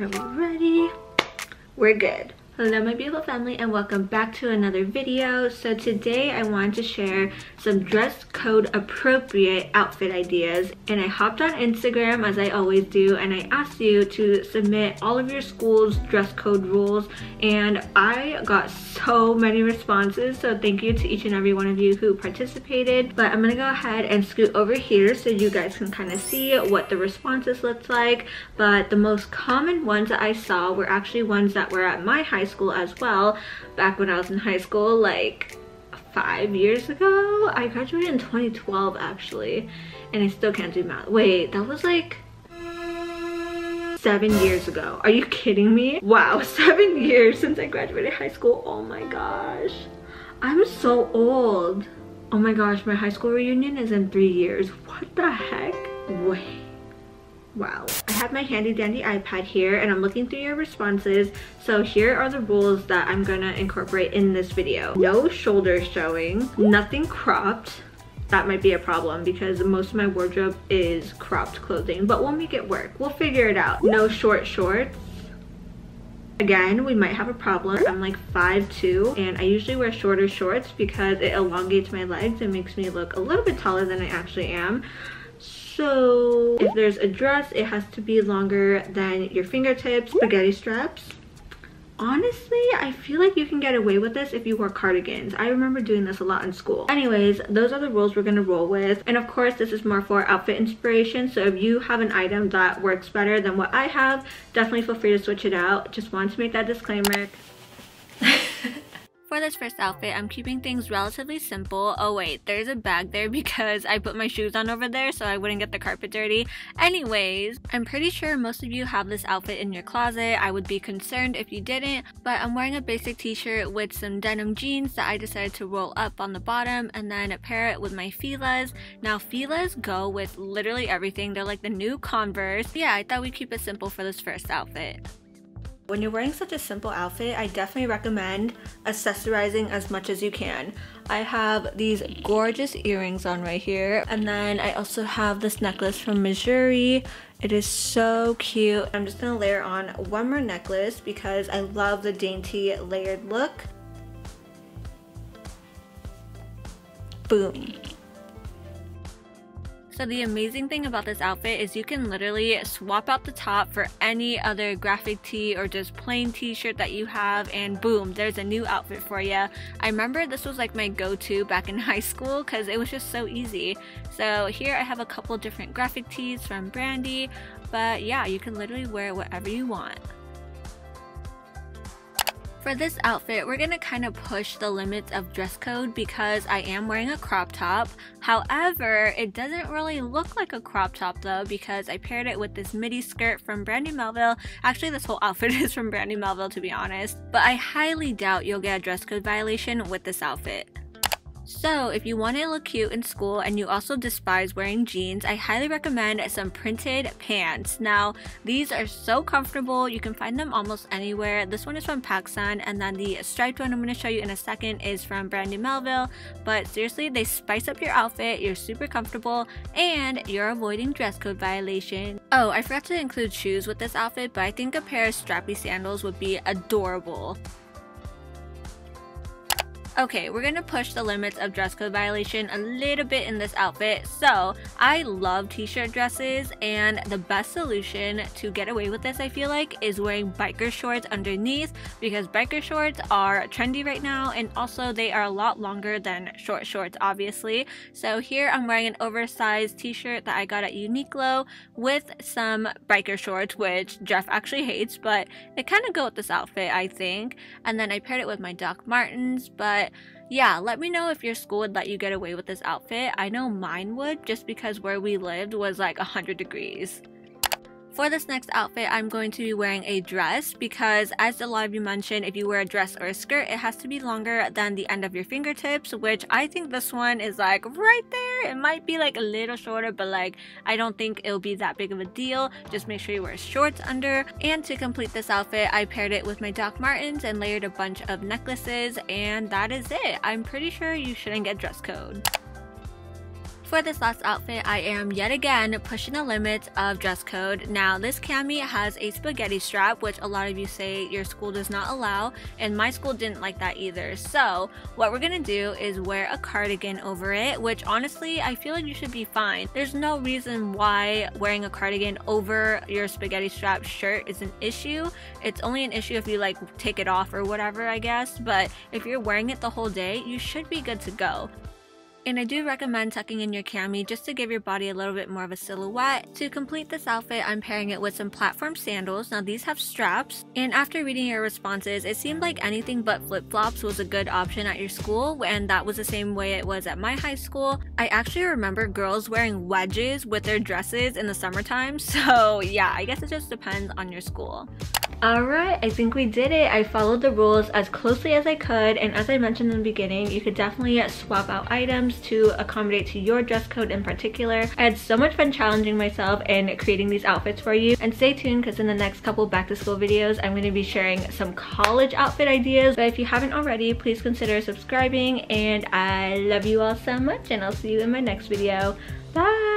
Are we ready? We're good. Hello my beautiful family and welcome back to another video. So today I wanted to share some dress code appropriate outfit ideas and I hopped on Instagram as I always do and I asked you to submit all of your school's dress code rules and I got so many responses so thank you to each and every one of you who participated. But I'm gonna go ahead and scoot over here so you guys can kind of see what the responses looked like. But the most common ones that I saw were actually ones that were at my high school as well back when I was in high school like five years ago. I graduated in 2012 actually and I still can't do math. Wait that was like seven years ago are you kidding me wow seven years since I graduated high school oh my gosh I'm so old oh my gosh my high school reunion is in three years what the heck wait Wow. I have my handy dandy iPad here and I'm looking through your responses. So here are the rules that I'm gonna incorporate in this video. No shoulders showing, nothing cropped. That might be a problem because most of my wardrobe is cropped clothing, but we'll make it work. We'll figure it out. No short shorts. Again, we might have a problem. I'm like 5'2", and I usually wear shorter shorts because it elongates my legs and makes me look a little bit taller than I actually am. So if there's a dress, it has to be longer than your fingertips, spaghetti straps. Honestly, I feel like you can get away with this if you wear cardigans. I remember doing this a lot in school. Anyways, those are the rules we're gonna roll with. And of course, this is more for outfit inspiration. So if you have an item that works better than what I have, definitely feel free to switch it out. Just wanted to make that disclaimer. For this first outfit, I'm keeping things relatively simple. Oh wait, there's a bag there because I put my shoes on over there so I wouldn't get the carpet dirty. Anyways, I'm pretty sure most of you have this outfit in your closet. I would be concerned if you didn't, but I'm wearing a basic t-shirt with some denim jeans that I decided to roll up on the bottom and then pair it with my Fila's. Now Fila's go with literally everything. They're like the new Converse. Yeah, I thought we'd keep it simple for this first outfit. When you're wearing such a simple outfit, I definitely recommend accessorizing as much as you can. I have these gorgeous earrings on right here. And then I also have this necklace from Mejuri. It is so cute. I'm just gonna layer on one more necklace because I love the dainty layered look. Boom. So the amazing thing about this outfit is you can literally swap out the top for any other graphic tee or just plain t-shirt that you have and boom, there's a new outfit for you. I remember this was like my go-to back in high school because it was just so easy. So here I have a couple different graphic tees from Brandy, but yeah, you can literally wear whatever you want. For this outfit, we're gonna kind of push the limits of dress code because I am wearing a crop top. However, it doesn't really look like a crop top though because I paired it with this midi skirt from Brandy Melville. Actually, this whole outfit is from Brandy Melville to be honest. But I highly doubt you'll get a dress code violation with this outfit. So, if you want to look cute in school and you also despise wearing jeans, I highly recommend some printed pants. Now, these are so comfortable, you can find them almost anywhere. This one is from PacSun, and then the striped one I'm going to show you in a second is from Brandy Melville. But seriously, they spice up your outfit, you're super comfortable, and you're avoiding dress code violation. Oh, I forgot to include shoes with this outfit, but I think a pair of strappy sandals would be adorable. Okay, we're gonna push the limits of dress code violation a little bit in this outfit. So, I love t-shirt dresses and the best solution to get away with this, I feel like, is wearing biker shorts underneath because biker shorts are trendy right now and also they are a lot longer than short shorts, obviously. So here I'm wearing an oversized t-shirt that I got at Uniqlo with some biker shorts, which Jeff actually hates, but they kind of go with this outfit, I think. And then I paired it with my Doc Martens, but yeah, let me know if your school would let you get away with this outfit. I know mine would just because where we lived was like 100 degrees. For this next outfit, I'm going to be wearing a dress because as a lot of you mentioned, if you wear a dress or a skirt, it has to be longer than the end of your fingertips, which I think this one is like right there. It might be like a little shorter, but like I don't think it'll be that big of a deal. Just make sure you wear shorts under. And to complete this outfit, I paired it with my Doc Martens and layered a bunch of necklaces and that is it. I'm pretty sure you shouldn't get dress code. For this last outfit, I am yet again pushing the limits of dress code. Now, this cami has a spaghetti strap, which a lot of you say your school does not allow, and my school didn't like that either. So, what we're gonna do is wear a cardigan over it, which honestly, I feel like you should be fine. There's no reason why wearing a cardigan over your spaghetti strap shirt is an issue. It's only an issue if you like take it off or whatever, I guess, but if you're wearing it the whole day, you should be good to go. And I do recommend tucking in your cami just to give your body a little bit more of a silhouette. To complete this outfit, I'm pairing it with some platform sandals. Now these have straps. And after reading your responses, it seemed like anything but flip-flops was a good option at your school and that was the same way it was at my high school. I actually remember girls wearing wedges with their dresses in the summertime. So yeah, I guess it just depends on your school. Alright, I think we did it. I followed the rules as closely as I could and as I mentioned in the beginning, you could definitely swap out items to accommodate to your dress code in particular. I had so much fun challenging myself and creating these outfits for you. And stay tuned because in the next couple back to school videos, I'm going to be sharing some college outfit ideas. But if you haven't already, please consider subscribing and I love you all so much and I'll see you in my next video. Bye!